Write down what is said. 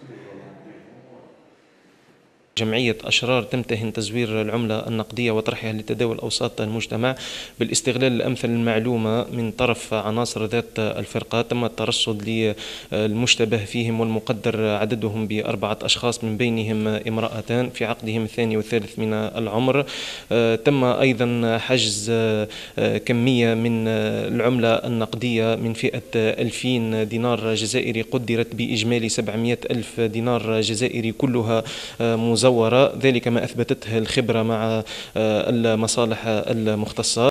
とい جمعية أشرار تمتهن تزوير العملة النقدية وطرحها لتداول أوساط المجتمع بالاستغلال الأمثل المعلومة من طرف عناصر ذات الفرقة. تم الترصد للمشتبه فيهم والمقدر عددهم بأربعة أشخاص من بينهم امرأتان في عقدهم الثاني والثالث من العمر. تم أيضا حجز كمية من العملة النقدية من فئة 2000 دينار جزائري قدرت بإجمالي 700 ألف دينار جزائري كلها مزورة ذلك ما أثبتته الخبرة مع المصالح المختصة.